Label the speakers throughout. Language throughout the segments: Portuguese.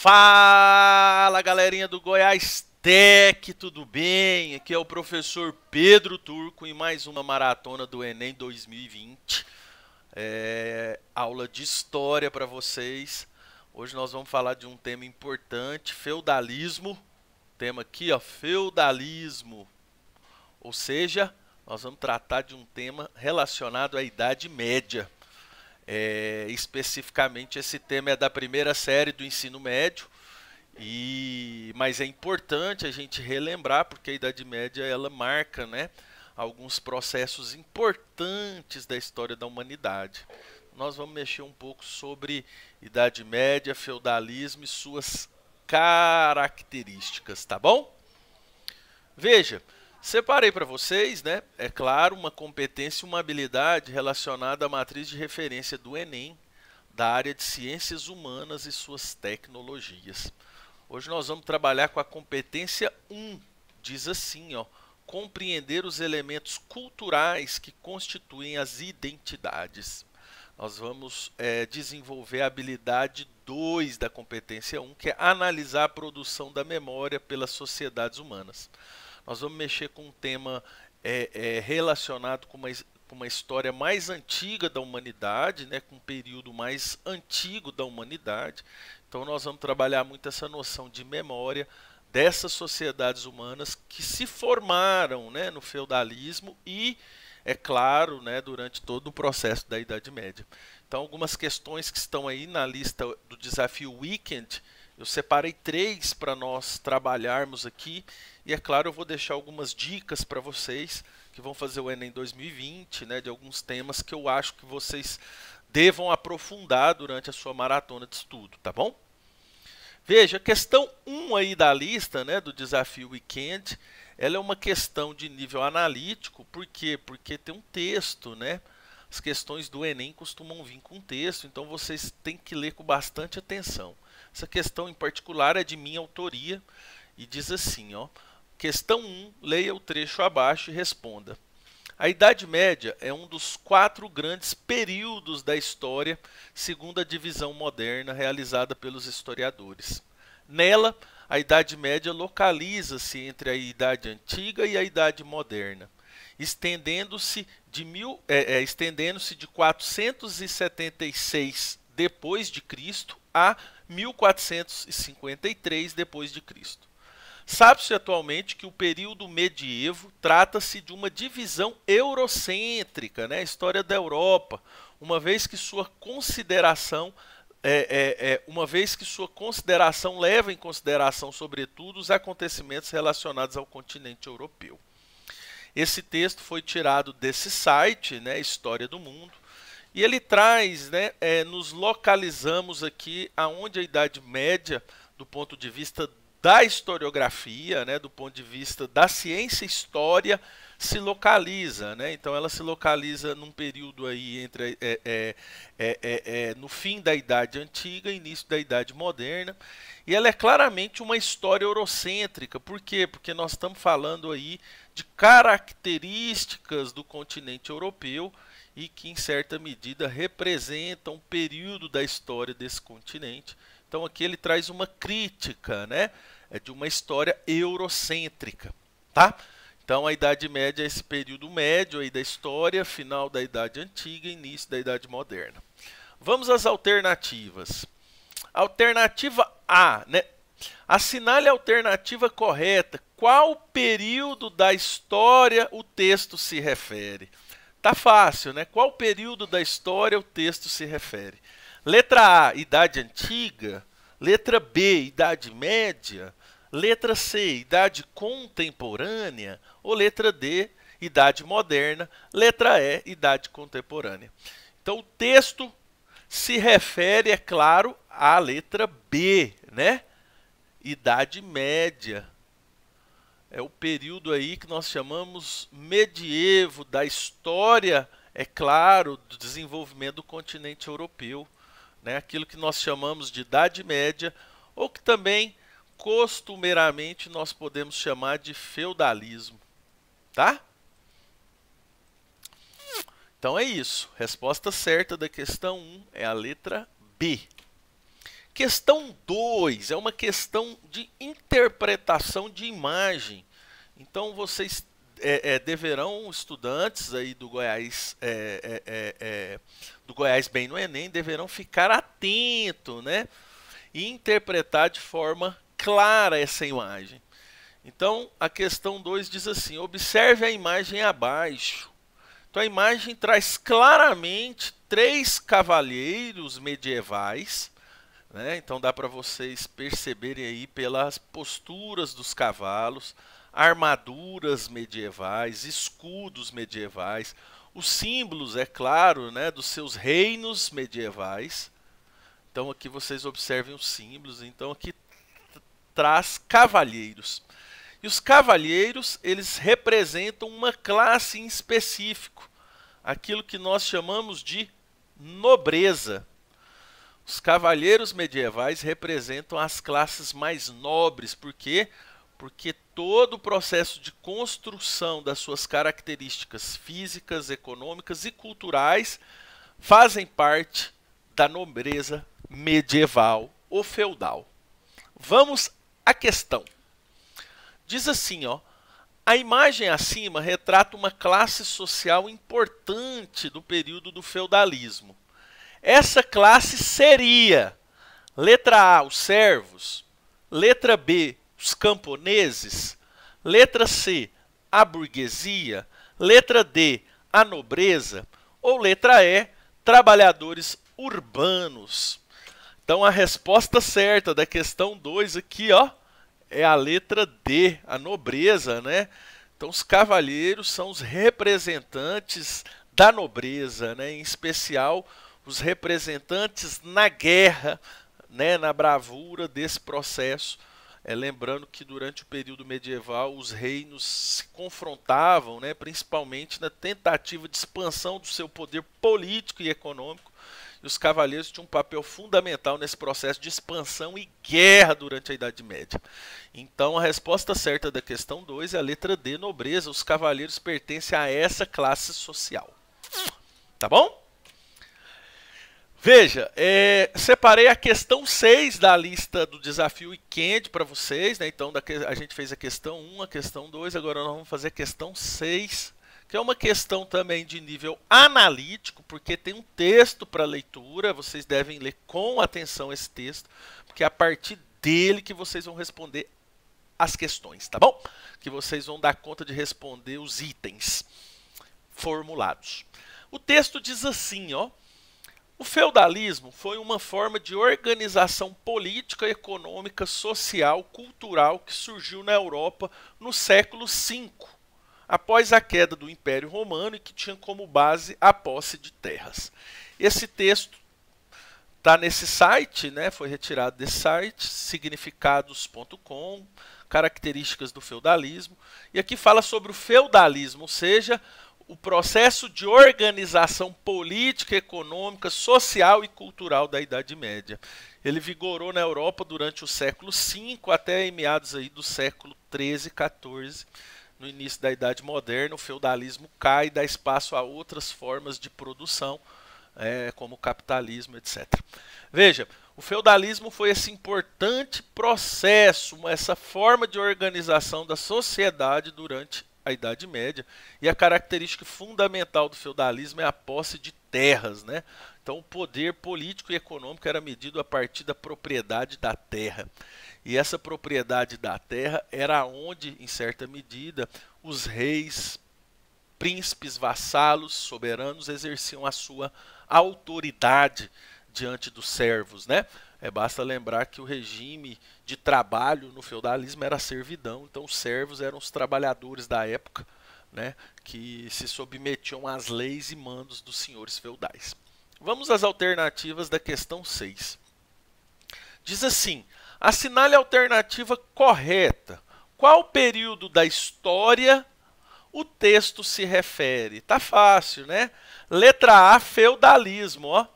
Speaker 1: Fala galerinha do Goiás Tech, tudo bem? Aqui é o professor Pedro Turco em mais uma maratona do Enem 2020. É, aula de história para vocês. Hoje nós vamos falar de um tema importante, feudalismo. Tema aqui, ó, feudalismo. Ou seja, nós vamos tratar de um tema relacionado à Idade Média. É, especificamente, esse tema é da primeira série do ensino médio, e mas é importante a gente relembrar, porque a Idade Média ela marca né, alguns processos importantes da história da humanidade. Nós vamos mexer um pouco sobre Idade Média, feudalismo e suas características, tá bom? Veja, Separei para vocês, né, é claro, uma competência e uma habilidade relacionada à matriz de referência do Enem, da área de ciências humanas e suas tecnologias. Hoje nós vamos trabalhar com a competência 1, diz assim, ó, compreender os elementos culturais que constituem as identidades. Nós vamos é, desenvolver a habilidade 2 da competência 1, que é analisar a produção da memória pelas sociedades humanas. Nós vamos mexer com um tema é, é, relacionado com uma, com uma história mais antiga da humanidade, né, com um período mais antigo da humanidade. Então nós vamos trabalhar muito essa noção de memória dessas sociedades humanas que se formaram né, no feudalismo e, é claro, né, durante todo o processo da Idade Média. Então algumas questões que estão aí na lista do desafio Weekend, eu separei três para nós trabalharmos aqui e é claro, eu vou deixar algumas dicas para vocês que vão fazer o Enem 2020, né, de alguns temas que eu acho que vocês devam aprofundar durante a sua maratona de estudo, tá bom? Veja, questão 1 aí da lista, né, do desafio Weekend, ela é uma questão de nível analítico, por quê? Porque tem um texto, né? As questões do Enem costumam vir com texto, então vocês têm que ler com bastante atenção. Essa questão em particular é de minha autoria e diz assim, ó: Questão 1, leia o trecho abaixo e responda. A Idade Média é um dos quatro grandes períodos da história, segundo a divisão moderna realizada pelos historiadores. Nela, a Idade Média localiza-se entre a Idade Antiga e a Idade Moderna, estendendo-se de, mil, é, é, estendendo de 476 depois de Cristo a 1453 depois de Cristo. Sabe-se atualmente que o período medievo trata-se de uma divisão eurocêntrica, né, a história da Europa, uma vez que sua consideração é, é, é, uma vez que sua consideração leva em consideração, sobretudo, os acontecimentos relacionados ao continente europeu. Esse texto foi tirado desse site, né, História do Mundo, e ele traz, né, é, nos localizamos aqui aonde a Idade Média, do ponto de vista da historiografia, né, do ponto de vista da ciência história, se localiza, né? Então ela se localiza num período aí entre é, é, é, é, no fim da Idade Antiga, início da Idade Moderna, e ela é claramente uma história eurocêntrica. Por quê? Porque nós estamos falando aí de características do continente europeu e que em certa medida representam um período da história desse continente então aqui ele traz uma crítica, né, é de uma história eurocêntrica, tá? Então a Idade Média é esse período médio aí da história, final da Idade Antiga, início da Idade Moderna. Vamos às alternativas. Alternativa A, né? Assinale a alternativa correta. Qual período da história o texto se refere? Tá fácil, né? Qual período da história o texto se refere? Letra A, Idade Antiga. Letra B, Idade Média. Letra C, Idade Contemporânea. Ou letra D, Idade Moderna. Letra E, Idade Contemporânea. Então, o texto se refere, é claro, à letra B, né? Idade Média. É o período aí que nós chamamos medievo da história, é claro, do desenvolvimento do continente europeu né, aquilo que nós chamamos de Idade Média, ou que também costumeiramente nós podemos chamar de feudalismo. Tá? Então é isso. Resposta certa da questão 1 é a letra B. questão 2 é uma questão de interpretação de imagem. Então vocês é, é, deverão, estudantes aí do Goiás, é, é, é, é do Goiás Bem no Enem, deverão ficar atento, né? E interpretar de forma clara essa imagem. Então, a questão 2 diz assim: observe a imagem abaixo. Então, a imagem traz claramente três cavalheiros medievais. Né? Então, dá para vocês perceberem aí pelas posturas dos cavalos, armaduras medievais, escudos medievais, os símbolos, é claro, né, dos seus reinos medievais. Então, aqui vocês observem os símbolos. Então, aqui traz cavalheiros. E os cavalheiros, eles representam uma classe em específico, aquilo que nós chamamos de nobreza. Os cavalheiros medievais representam as classes mais nobres, por quê? Porque todo o processo de construção das suas características físicas, econômicas e culturais fazem parte da nobreza medieval ou feudal. Vamos à questão. Diz assim, ó, a imagem acima retrata uma classe social importante do período do feudalismo. Essa classe seria, letra A, os servos, letra B, os camponeses, letra C, a burguesia, letra D, a nobreza, ou letra E, trabalhadores urbanos. Então a resposta certa da questão 2 aqui, ó, é a letra D, a nobreza, né? Então os cavalheiros são os representantes da nobreza, né? Em especial os representantes na guerra, né? Na bravura desse processo. É, lembrando que durante o período medieval os reinos se confrontavam, né, principalmente na tentativa de expansão do seu poder político e econômico, e os cavaleiros tinham um papel fundamental nesse processo de expansão e guerra durante a Idade Média. Então a resposta certa da questão 2 é a letra D, nobreza. Os cavaleiros pertencem a essa classe social. Tá bom? Veja, é, separei a questão 6 da lista do desafio Weekend para vocês. Né? Então, a gente fez a questão 1, a questão 2, agora nós vamos fazer a questão 6 que é uma questão também de nível analítico, porque tem um texto para leitura, vocês devem ler com atenção esse texto, porque é a partir dele que vocês vão responder as questões, tá bom? Que vocês vão dar conta de responder os itens formulados. O texto diz assim, ó: O feudalismo foi uma forma de organização política, econômica, social, cultural que surgiu na Europa no século V após a queda do Império Romano e que tinha como base a posse de terras. Esse texto está nesse site, né, foi retirado desse site, significados.com, características do feudalismo, e aqui fala sobre o feudalismo, ou seja, o processo de organização política, econômica, social e cultural da Idade Média. Ele vigorou na Europa durante o século V até meados aí do século XIII e XIV no início da Idade Moderna, o feudalismo cai e dá espaço a outras formas de produção, é, como o capitalismo, etc. Veja, o feudalismo foi esse importante processo, essa forma de organização da sociedade durante a Idade Média. E a característica fundamental do feudalismo é a posse de terras. Né? Então, o poder político e econômico era medido a partir da propriedade da terra. E essa propriedade da terra era onde, em certa medida, os reis, príncipes, vassalos, soberanos exerciam a sua autoridade diante dos servos, né? É, basta lembrar que o regime de trabalho no feudalismo era servidão, então os servos eram os trabalhadores da época, né, que se submetiam às leis e mandos dos senhores feudais. Vamos às alternativas da questão 6. Diz assim: Assinale a alternativa correta. Qual período da história o texto se refere? Tá fácil, né? Letra A, feudalismo, ó.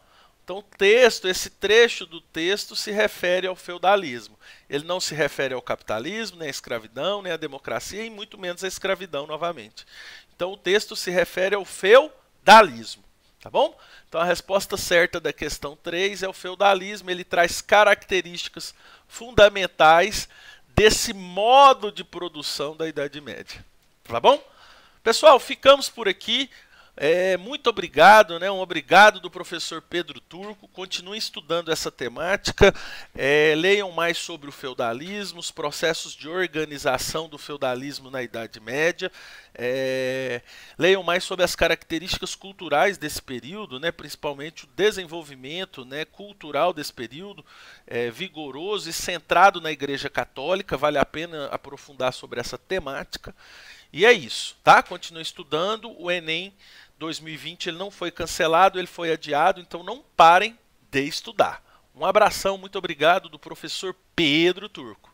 Speaker 1: Então, o texto, esse trecho do texto se refere ao feudalismo. Ele não se refere ao capitalismo, nem à escravidão, nem à democracia, e muito menos à escravidão novamente. Então, o texto se refere ao feudalismo. Tá bom? Então a resposta certa da questão 3 é o feudalismo, ele traz características fundamentais desse modo de produção da Idade Média. Tá bom? Pessoal, ficamos por aqui. É, muito obrigado, né? Um obrigado do professor Pedro Turco. Continuem estudando essa temática. É, leiam mais sobre o feudalismo, os processos de organização do feudalismo na Idade Média. É, leiam mais sobre as características culturais desse período, né? principalmente o desenvolvimento né? cultural desse período, é, vigoroso e centrado na Igreja Católica. Vale a pena aprofundar sobre essa temática. E é isso, tá? Continue estudando. O Enem 2020 ele não foi cancelado, ele foi adiado, então não parem de estudar. Um abração, muito obrigado do professor Pedro Turco.